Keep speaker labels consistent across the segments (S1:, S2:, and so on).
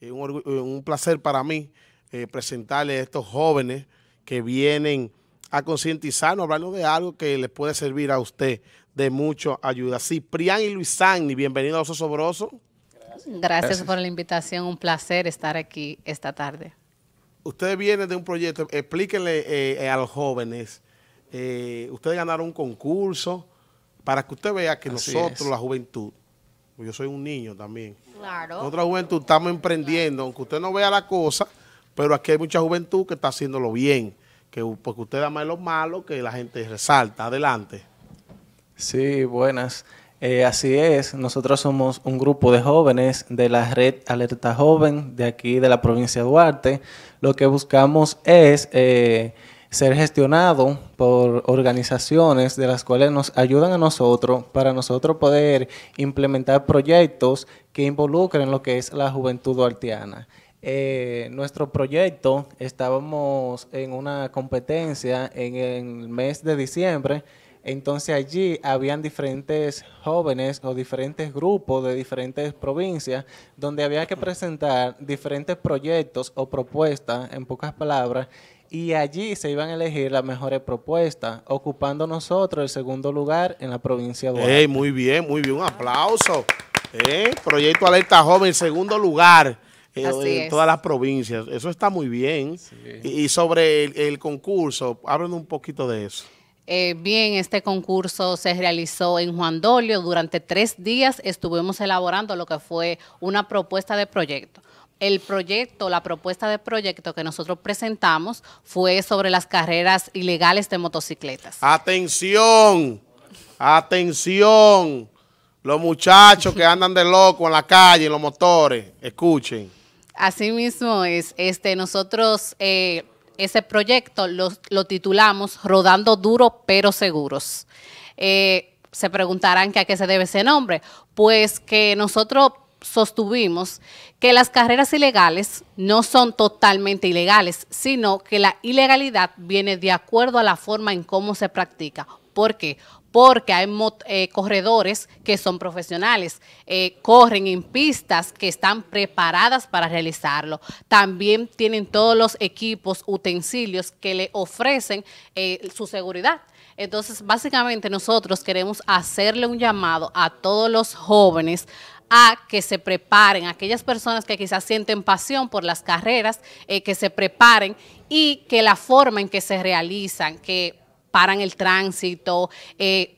S1: Es un, un, placer para mí eh, presentarle a estos jóvenes que vienen a concientizarnos, hablarnos de algo que les puede servir a usted de mucha ayuda. Ciprián y Luis Sanni, bienvenidos a Oso Sobroso.
S2: Gracias. Gracias por la invitación, un placer estar aquí esta tarde.
S1: Ustedes vienen de un proyecto, explíquenle eh, a los jóvenes, eh, ustedes ganaron un concurso para que usted vea que nosotros, la juventud, pues yo soy un niño también, claro. nosotros juventud estamos emprendiendo, aunque usted no vea la cosa, pero aquí hay mucha juventud que está haciéndolo bien, que porque usted da más lo malo que la gente resalta. Adelante.
S3: Sí, buenas. Eh, así es, nosotros somos un grupo de jóvenes de la red Alerta Joven de aquí de la provincia de Duarte. Lo que buscamos es eh, ser gestionado por organizaciones de las cuales nos ayudan a nosotros para nosotros poder implementar proyectos que involucren lo que es la juventud duartiana. Eh, nuestro proyecto, estábamos en una competencia en el mes de diciembre, entonces allí habían diferentes jóvenes o diferentes grupos de diferentes provincias donde había que presentar diferentes proyectos o propuestas, en pocas palabras, y allí se iban a elegir las mejores propuestas, ocupando nosotros el segundo lugar en la provincia de
S1: hey, Muy bien, muy bien, un aplauso. Eh, proyecto Alerta Joven, segundo lugar en todas las provincias. Eso está muy bien. Y, sobre el, concurso, hablen un poquito de eso.
S2: Eh, bien, este concurso se realizó en Juan Dolio. Durante tres días estuvimos elaborando lo que fue una propuesta de proyecto el proyecto, la propuesta de proyecto que nosotros presentamos fue sobre las carreras ilegales de motocicletas.
S1: Atención, atención, los muchachos que andan de loco en la calle, en los motores, escuchen.
S2: Así mismo es, este, nosotros eh, ese proyecto lo, titulamos Rodando Duro pero Seguros. Eh, se preguntarán a qué se debe ese nombre. Pues que nosotros sostuvimos que las carreras ilegales no son totalmente ilegales, sino que la ilegalidad viene de acuerdo a la forma en cómo se practica. ¿Por qué? Porque hay eh, corredores que son profesionales, eh, corren en pistas que están preparadas para realizarlo. También tienen todos los equipos, utensilios que le ofrecen eh, su seguridad. Entonces, básicamente nosotros queremos hacerle un llamado a todos los jóvenes a que se preparen, aquellas personas que quizás sienten pasión por las carreras, que se preparen y que la forma en que se realizan, que paran el tránsito, eh,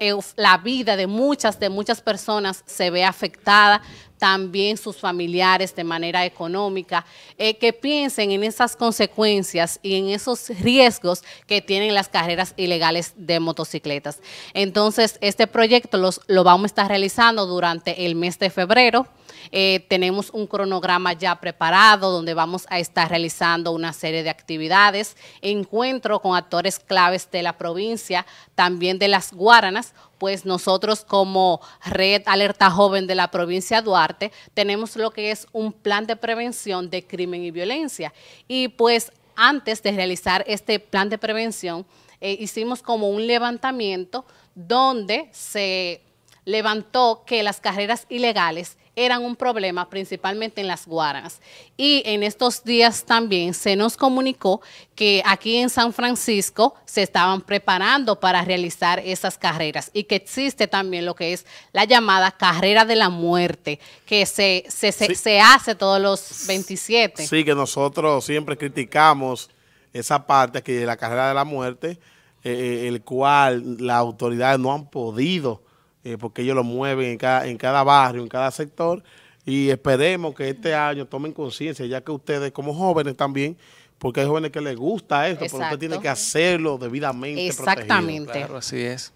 S2: eh, la vida de muchas, de muchas personas se ve afectada, también sus familiares de manera económica, eh, que piensen en esas consecuencias y en esos riesgos que tienen las carreras ilegales de motocicletas. Entonces, este proyecto los, lo vamos a estar realizando durante el mes de febrero. Eh, tenemos un cronograma ya preparado donde vamos a estar realizando una serie de actividades, encuentro con actores claves de la provincia, también de las Guaranas, pues nosotros como Red Alerta Joven de la provincia de Duarte tenemos lo que es un plan de prevención de crimen y violencia. Y pues antes de realizar este plan de prevención, eh, hicimos como un levantamiento donde se levantó que las carreras ilegales eran un problema principalmente en las Guaranas. Y en estos días también se nos comunicó que aquí en San Francisco se estaban preparando para realizar esas carreras y que existe también lo que es la llamada carrera de la muerte, que se, se, se, hace todos los 27.
S1: Sí, que nosotros siempre criticamos esa parte que de la carrera de la muerte, eh, eh, el cual las autoridades no han podido eh, porque ellos lo mueven en cada, en cada barrio, en cada sector, y esperemos que este año tomen conciencia, ya que ustedes como jóvenes también, porque hay jóvenes que les gusta esto, pero usted tiene que hacerlo debidamente
S2: Exactamente.
S3: Claro, así es.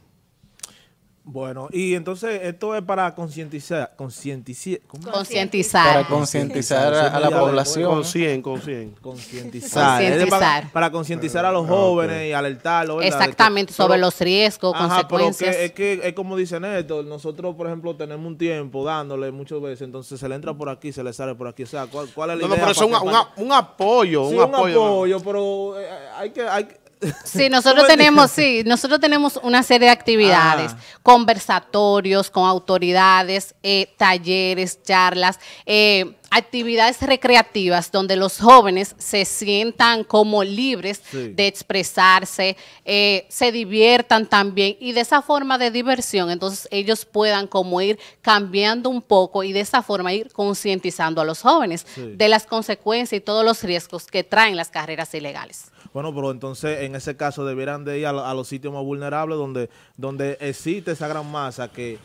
S4: Bueno, y entonces esto es para concientizar,
S2: concientizar,
S3: Para concientizar a, la población.
S1: Con 100, con 100.
S4: Concientizar. para, concientizar a los jóvenes y alertarlos.
S2: Exactamente, sobre los riesgos, consecuencias.
S4: es que es como dice Néstor, nosotros, por ejemplo, tenemos un tiempo dándole muchas veces, entonces se le entra por aquí, se le sale por aquí. O sea, ¿cuál, cuál es la idea?
S1: No, pero es un, un, apoyo, un, apoyo.
S4: un apoyo, pero eh, hay que... Hay,
S2: Sí, nosotros tenemos, sí, nosotros tenemos una serie de actividades, ah. conversatorios con autoridades, eh, talleres, charlas, eh, actividades recreativas donde los jóvenes se sientan como libres de expresarse, eh, se diviertan también y de esa forma de diversión, entonces ellos puedan como ir cambiando un poco y de esa forma ir concientizando a los jóvenes de las consecuencias y todos los riesgos que traen las carreras ilegales.
S4: Bueno, pero entonces en ese caso debieran de ir a, los sitios más vulnerables donde, donde existe esa gran masa que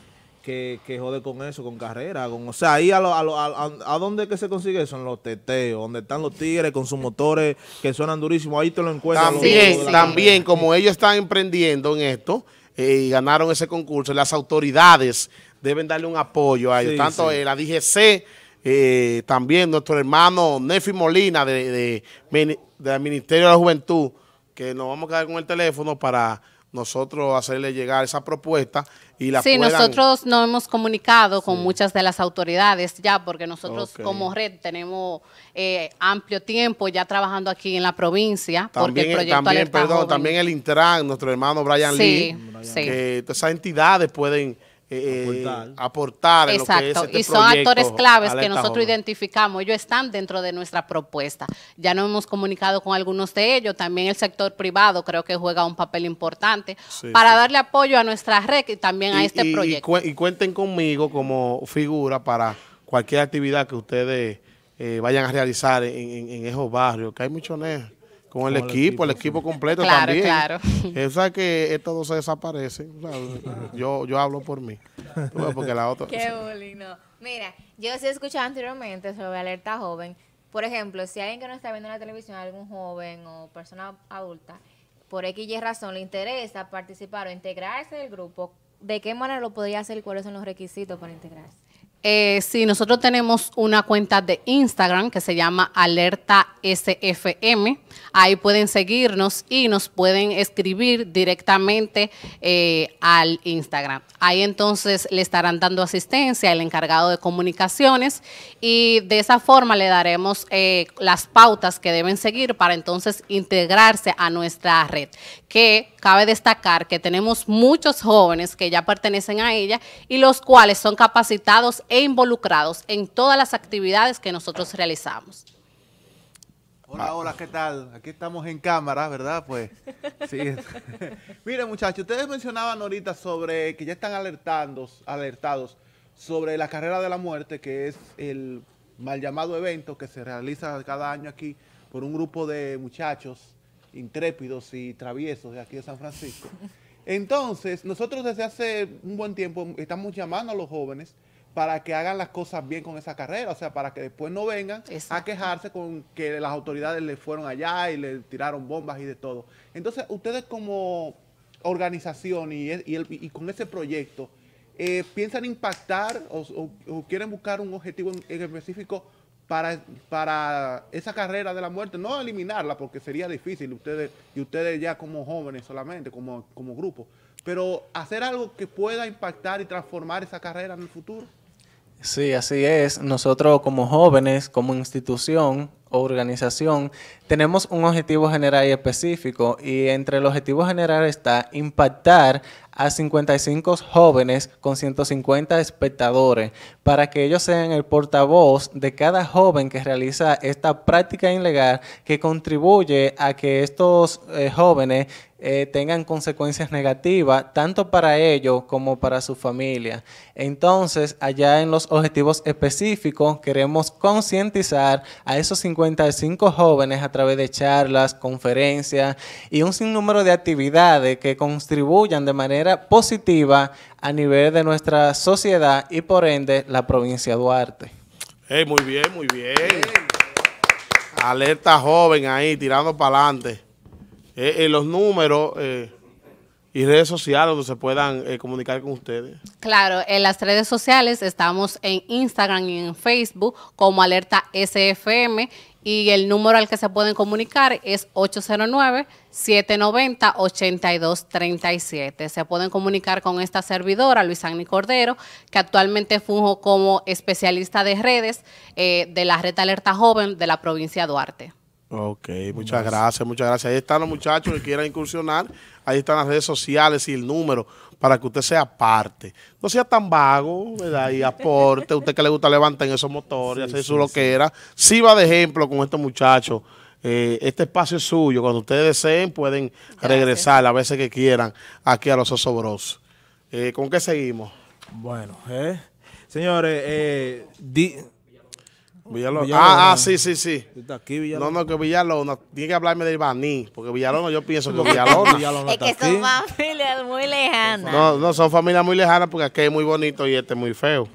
S4: que, que, jode con eso, con carrera. Con, o sea, ahí a, a, a, a, dónde que se consigue eso, en los teteos, donde están los tigres con sus motores que suenan durísimos, ahí te lo encuentras.
S1: También, también como ellos están emprendiendo en esto eh, y ganaron ese concurso, las autoridades deben darle un apoyo a ellos, tanto la DGC, eh, también nuestro hermano Nefi Molina de, de, del Ministerio de la Juventud, que nos vamos a quedar con el teléfono para nosotros hacerle llegar esa propuesta y la
S2: Sí, nosotros nos hemos comunicado con muchas de las autoridades ya, porque nosotros como red tenemos eh, amplio tiempo ya trabajando aquí en la provincia.
S1: También, porque el también, perdón, también el Intran, nuestro hermano Brian Lee, que todas esas entidades pueden eh, aportar.
S2: Exacto, este y son actores claves que nosotros identificamos, ellos están dentro de nuestra propuesta. Ya nos hemos comunicado con algunos de ellos, también el sector privado creo que juega un papel importante para darle apoyo a nuestra red y también a este proyecto.
S1: Y, cuenten conmigo como figura para cualquier actividad que ustedes eh, vayan a realizar en, esos barrios, que hay muchos nenes con el, equipo, el equipo completo también. Claro, claro. que estos dos se desaparecen. Yo, yo hablo por mí. Porque la otra...
S5: Qué bolino. Mira, yo sí he escuchado anteriormente sobre alerta joven. Por ejemplo, si alguien que no está viendo en la televisión, algún joven o persona adulta, por X y razón le interesa participar o integrarse del grupo, ¿de qué manera lo podría hacer y cuáles son los requisitos para integrarse?
S2: Eh, sí, nosotros tenemos una cuenta de Instagram que se llama Alerta SFM. Ahí pueden seguirnos y nos pueden escribir directamente eh, al Instagram. Ahí entonces le estarán dando asistencia el encargado de comunicaciones y de esa forma le daremos eh, las pautas que deben seguir para entonces integrarse a nuestra red. Que cabe destacar que tenemos muchos jóvenes que ya pertenecen a ella y los cuales son capacitados e involucrados en todas las actividades que nosotros realizamos.
S6: Hola, hola, ¿qué tal? Aquí estamos en cámara, ¿verdad? Pues, sí. Miren, muchachos, ustedes mencionaban ahorita sobre que ya están alertando, alertados sobre la carrera de la muerte, que es el mal llamado evento que se realiza cada año aquí por un grupo de muchachos intrépidos y traviesos de aquí de San Francisco. Entonces, nosotros desde hace un buen tiempo estamos llamando a los jóvenes para que hagan las cosas bien con esa carrera, o sea, para que después no vengan a quejarse con que las autoridades le fueron allá y le tiraron bombas y de todo. Entonces, ustedes como organización y, y, con ese proyecto, eh, ¿piensan impactar o, quieren buscar un objetivo en, específico para, para esa carrera de la muerte? No eliminarla, porque sería difícil, ustedes y ustedes ya como jóvenes solamente, como, como grupo, pero hacer algo que pueda impactar y transformar esa carrera en el futuro.
S3: Sí, así es. Nosotros como jóvenes, como institución o organización, tenemos un objetivo general y específico y entre el objetivo general está impactar a 55 jóvenes con 150 espectadores para que ellos sean el portavoz de cada joven que realiza esta práctica ilegal que contribuye a que estos eh, jóvenes eh, tengan consecuencias negativas tanto para ellos como para su familia. Entonces, allá en los objetivos específicos queremos concientizar a esos 55 jóvenes a través de charlas, conferencias y un sinnúmero de actividades que contribuyan de manera positiva a nivel de nuestra sociedad y por ende la provincia de Duarte.
S1: muy bien, muy bien. Alerta joven ahí, tirando para adelante. Eh, eh, los números eh, y redes sociales donde se puedan comunicar con ustedes.
S2: Claro, en las redes sociales estamos en Instagram y en Facebook como Alerta SFM y el número al que se pueden comunicar es 809-790-8237. Se pueden comunicar con esta servidora, Luis Agni Cordero, que actualmente funjo como especialista de redes de la Red Alerta Joven de la provincia de Duarte.
S1: Ok, muchas gracias, muchas gracias. Ahí están los muchachos que quieran incursionar. Ahí están las redes sociales y el número para que usted sea parte. No sea tan vago, ¿verdad? Y aporte. usted que le gusta levantar en esos motores, hacer su loquera. Sí va de ejemplo con estos muchachos. Eh, este espacio es suyo. Cuando ustedes deseen, pueden regresar las veces que quieran aquí a los osobrosos. Eh, ¿Con qué seguimos?
S4: Bueno, eh. Señores, eh, di-
S1: Villalona.
S4: Villalona.
S1: Ah, ah, sí, sí, sí.
S4: Está aquí Villalona.
S1: No, no, que Villalona. Tiene que hablarme de Ibaní, porque Villalona yo pienso que Villalona.
S4: Villalona
S5: Es que
S4: está
S5: son
S4: aquí.
S5: familias muy lejanas.
S1: No, no, son familias muy lejanas porque aquí es muy bonito y este es muy feo.